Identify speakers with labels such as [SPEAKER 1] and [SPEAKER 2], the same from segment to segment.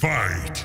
[SPEAKER 1] Fight!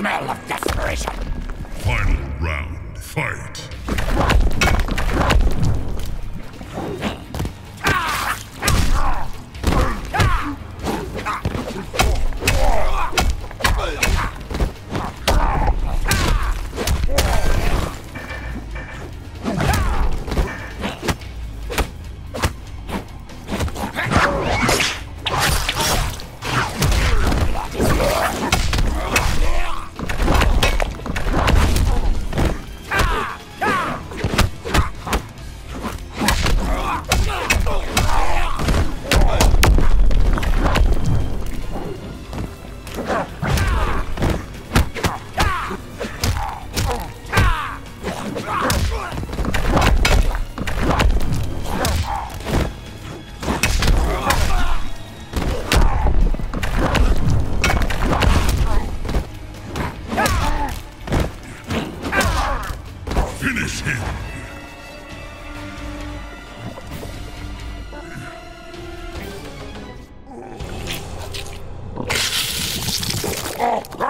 [SPEAKER 2] smell of desperation.
[SPEAKER 1] Final round. Fight! Finish him!
[SPEAKER 2] Ah!